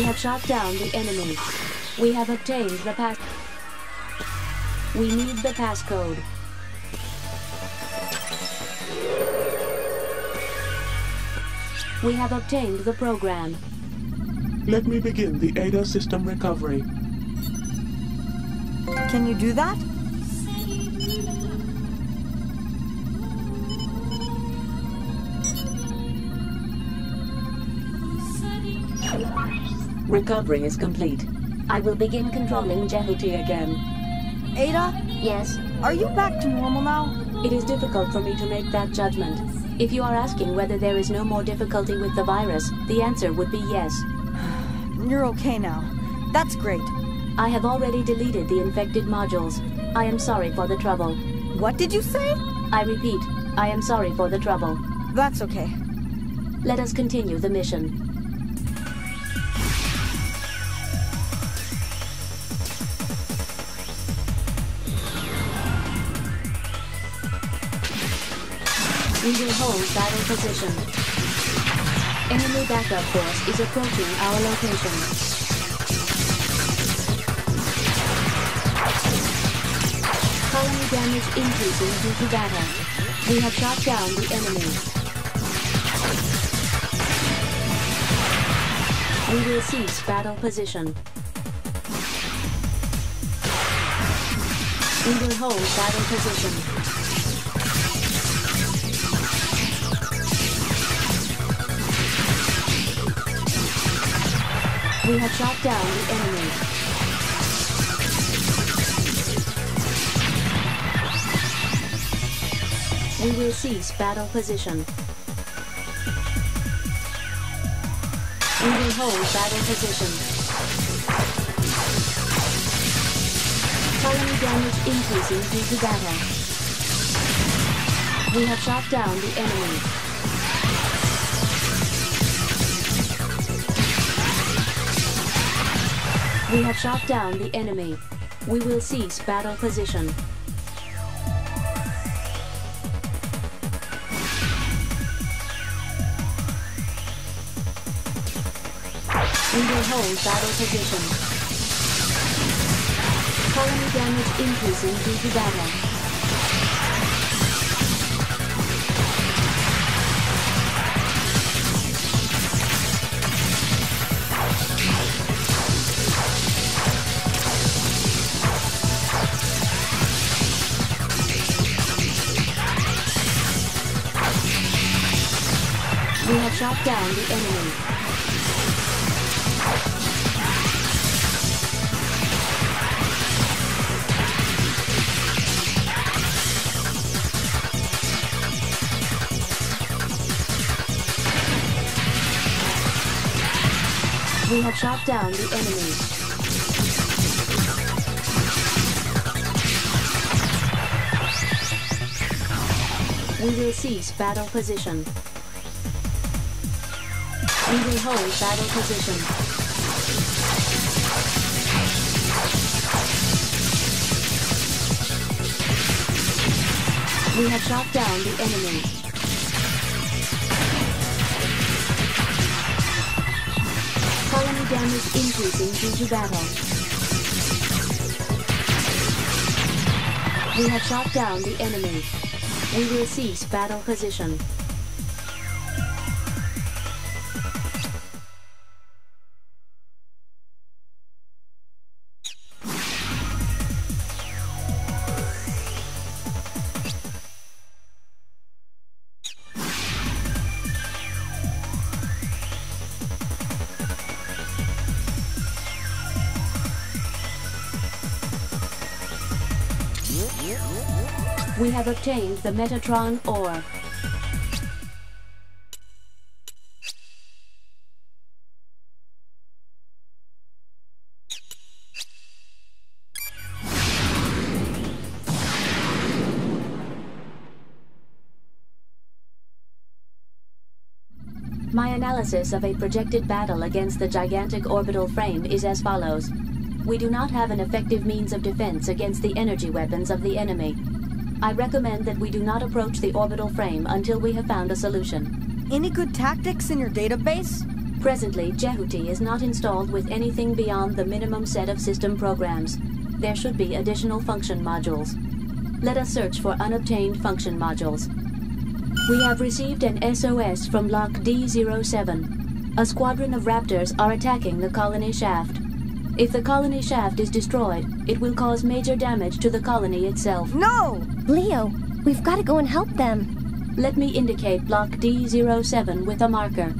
We have shot down the enemy. We have obtained the pass. We need the passcode. We have obtained the program. Let me begin the ADA system recovery. Can you do that? Recovery is complete. I will begin controlling Jehuti again. Ada, Yes, are you back to normal now? it is difficult for me to make that judgment. If you are asking whether there is no more difficulty with the virus, the answer would be yes. You're okay now. That's great. I have already deleted the infected modules. I am sorry for the trouble. What did you say? I repeat, I am sorry for the trouble. That's okay. Let us continue the mission. Will hold battle position. Enemy backup force is approaching our location. Colony damage increasing due to battle. We have shot down the enemy. We will cease battle position. We will hold battle position. We have shot down the enemy. We will cease battle position. We will hold battle position. Colony damage increasing due to battle. We have shot down the enemy. We have shot down the enemy. We will cease battle position. We will hold battle position. Colony damage increasing due to battle. Shot down the enemy. We have shot down the enemy. We will cease battle position. We hold battle position. We have shot down the enemy. Colony damage increasing due to battle. We have shot down the enemy. We will cease battle position. We have obtained the Metatron ore. My analysis of a projected battle against the gigantic orbital frame is as follows. We do not have an effective means of defense against the energy weapons of the enemy. I recommend that we do not approach the orbital frame until we have found a solution. Any good tactics in your database? Presently, Jehuti is not installed with anything beyond the minimum set of system programs. There should be additional function modules. Let us search for unobtained function modules. We have received an SOS from Block D07. A squadron of raptors are attacking the colony shaft. If the colony shaft is destroyed, it will cause major damage to the colony itself. No! Leo, we've got to go and help them. Let me indicate Block D07 with a marker.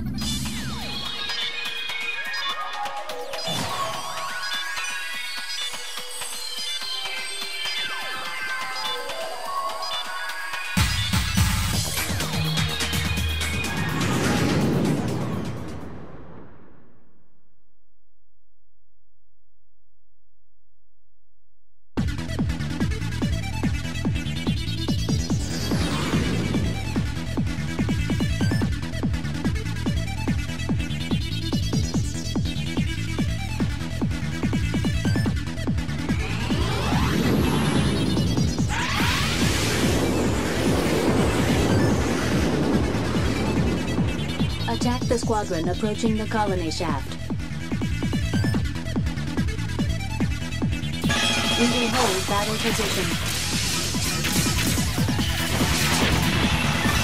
Squadron approaching the colony shaft. We will hold battle position.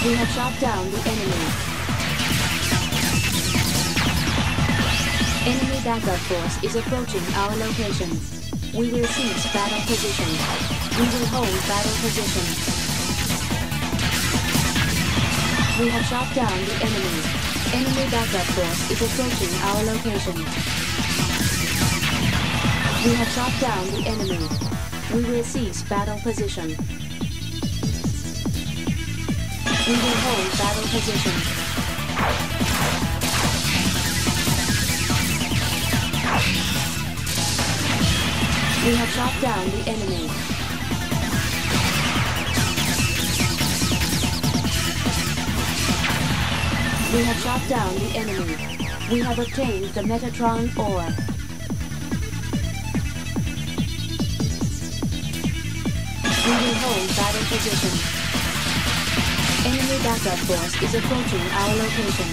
We have shot down the enemy. Enemy backup force is approaching our location. We will seize battle position. We will hold battle position. We have shot down the enemy. Enemy backup force is approaching our location. We have shot down the enemy. We will cease battle position. We will hold battle position. We have shot down the enemy. We have shot down the enemy. We have obtained the Metatron ore. We will hold battle position. Enemy backup force is approaching our location.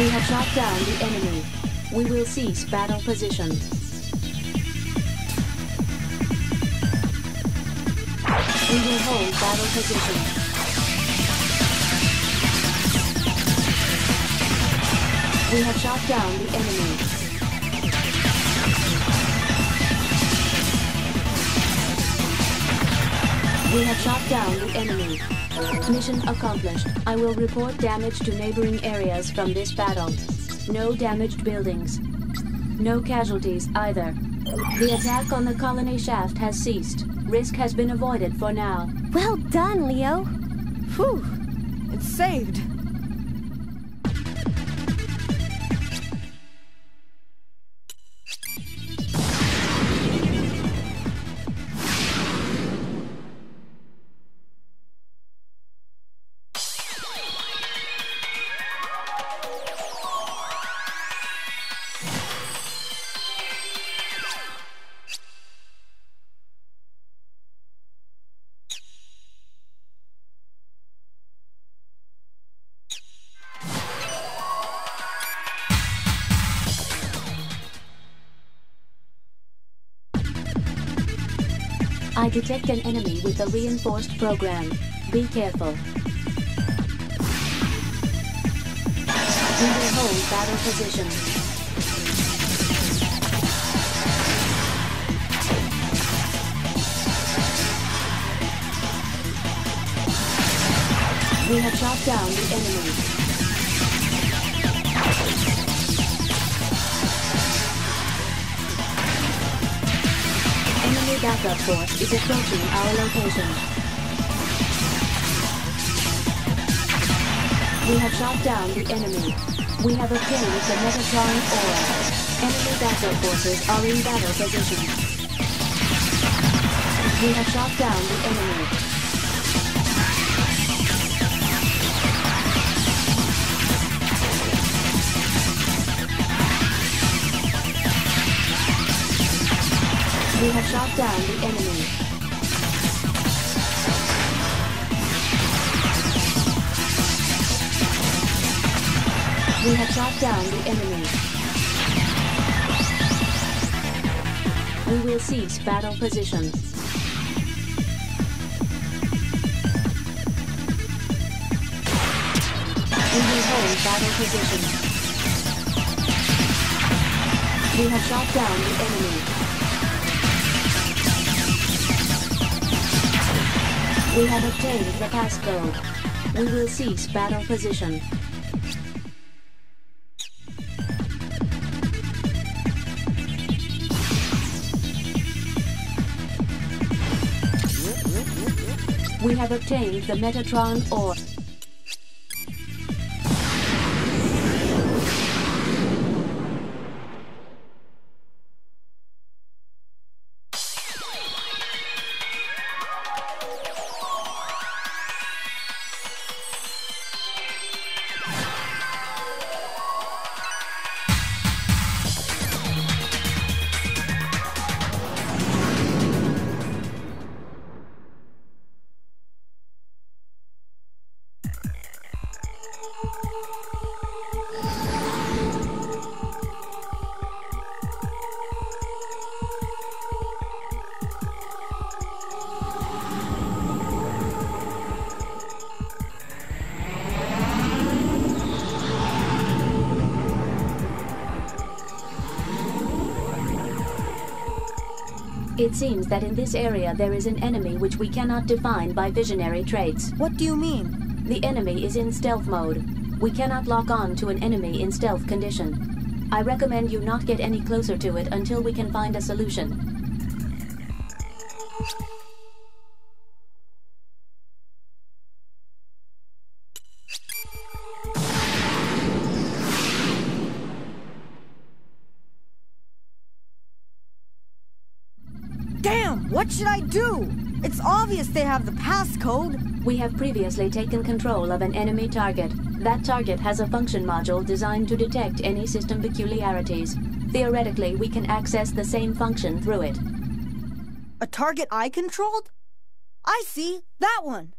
We have shot down the enemy. We will cease battle position. We will hold battle position. We have shot down the enemy. We have shot down the enemy. Mission accomplished. I will report damage to neighboring areas from this battle. No damaged buildings. No casualties either. The attack on the colony shaft has ceased. Risk has been avoided for now. Well done, Leo. Whew! It's saved. I detect an enemy with a reinforced program. Be careful. We will hold battle position. We have shot down the enemy. Enemy backup force is approaching our location. We have shot down the enemy. We have obtained the Metatron ore. Enemy backup forces are in battle position. We have shot down the enemy. We have shot down the enemy. We have shot down the enemy. We will seize battle position. We will hold battle position. We have shot down the enemy. We have obtained the passcode. We will cease battle position. We have obtained the Metatron ore. It seems that in this area there is an enemy which we cannot define by visionary traits. What do you mean? The enemy is in stealth mode. We cannot lock on to an enemy in stealth condition. I recommend you not get any closer to it until we can find a solution. It's obvious they have the passcode. We have previously taken control of an enemy target. That target has a function module designed to detect any system peculiarities. Theoretically, we can access the same function through it. A target I controlled? I see, that one.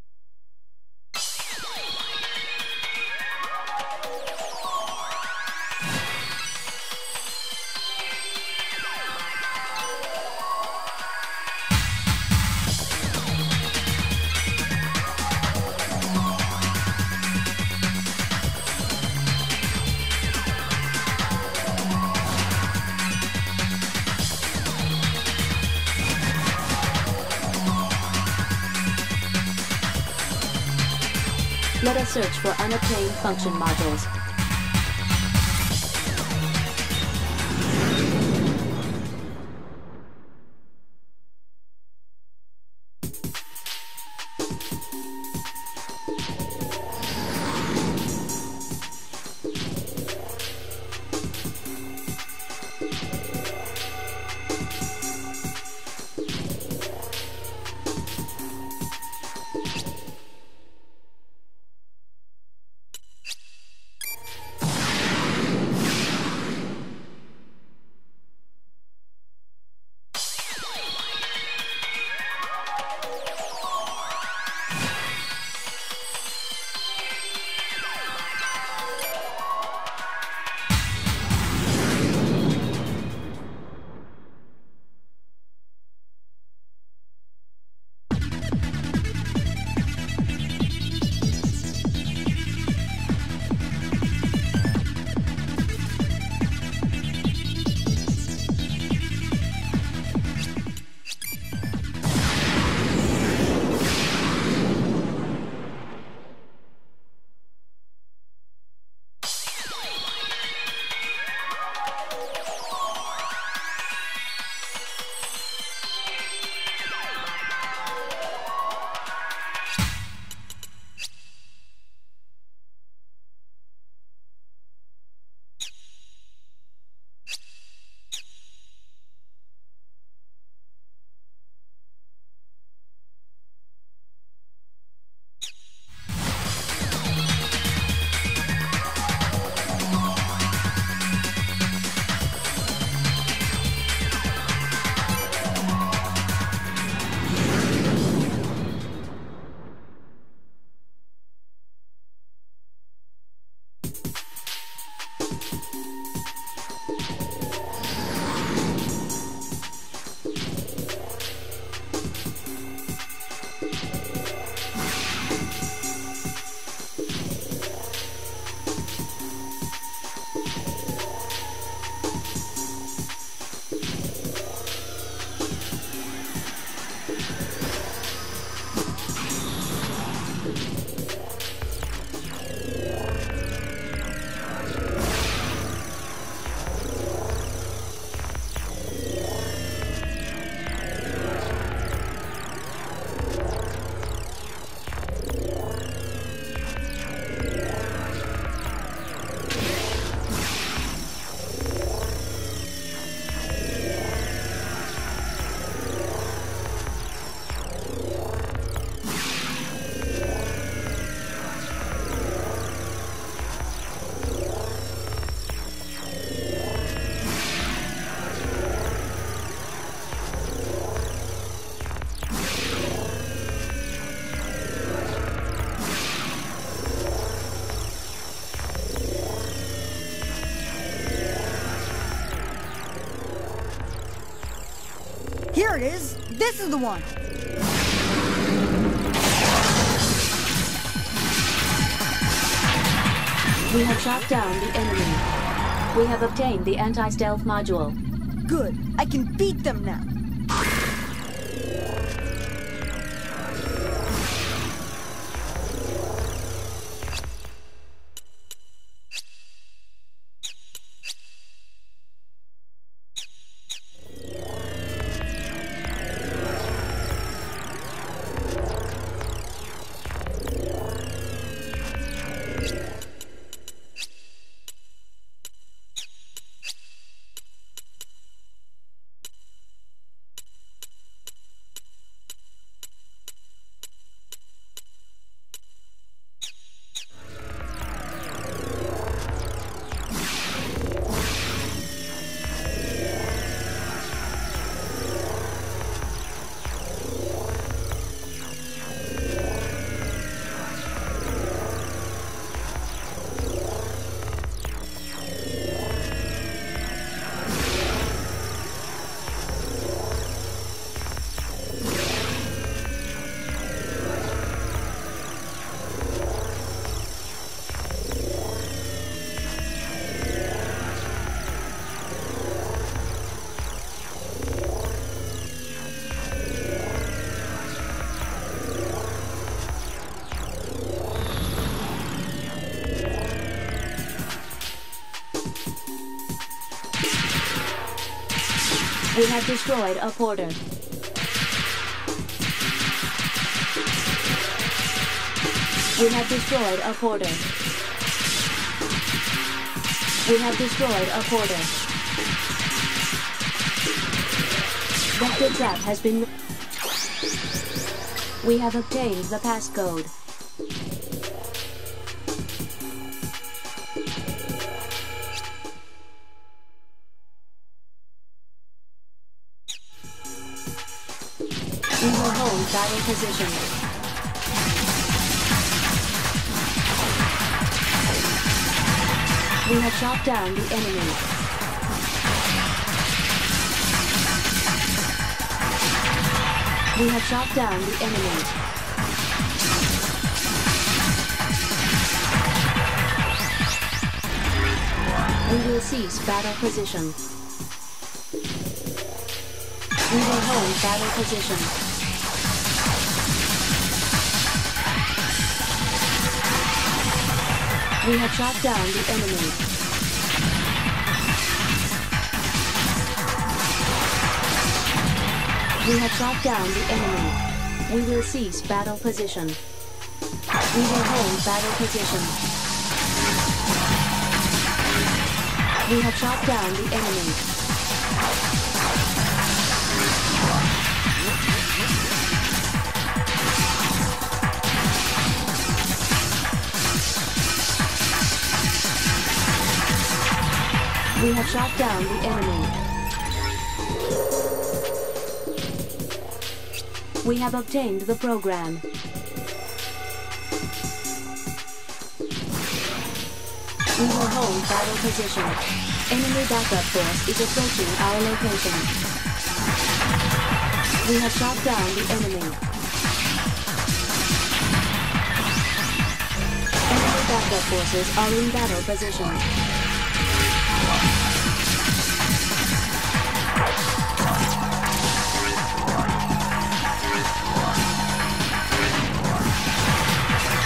Let us search for unobtained function modules. Here it is. This is the one. We have shot down the enemy. We have obtained the anti-stealth module. Good. I can beat them now. We have destroyed a porter. We have destroyed a porter. We have destroyed a porter. Vector trap has been... We have obtained the passcode. Position. We have shot down the enemy. We have shot down the enemy. We will cease battle position. We will hold battle position. We have shot down the enemy. We have shot down the enemy. We will cease battle position. We will hold battle position. We have shot down the enemy. We have shot down the enemy. We have obtained the program. We will hold battle position. Enemy backup force is approaching our location. We have shot down the enemy. Enemy backup forces are in battle position.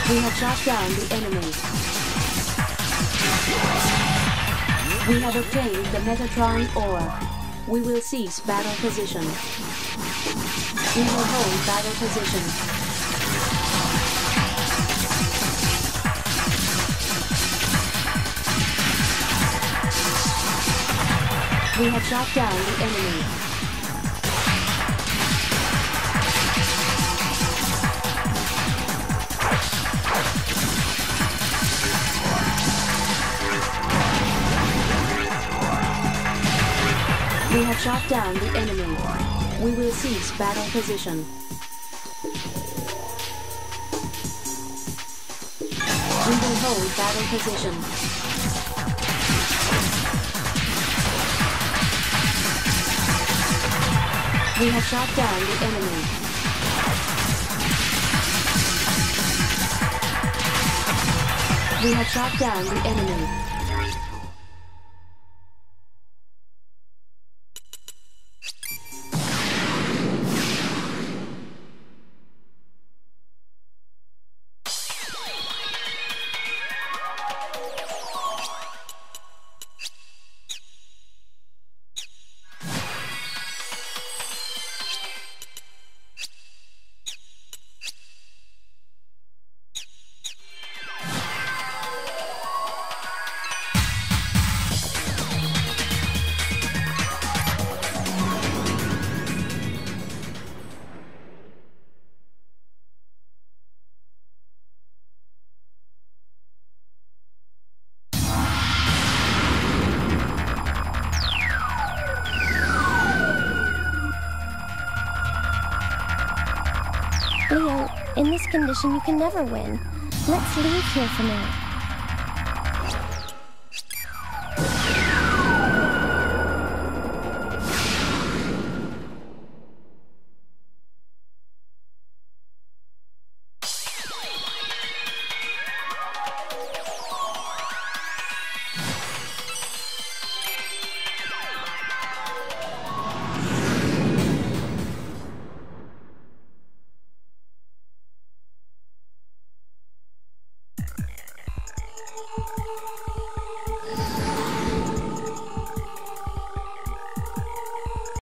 We have shot down the enemy. We have obtained the Metatron ore. We will cease battle position. We will hold battle position. We have shot down the enemy. We have shot down the enemy. We will cease battle position. We will hold battle position. We have shot down the enemy. We have shot down the enemy. Leo, in this condition, you can never win. Let's leave here for now.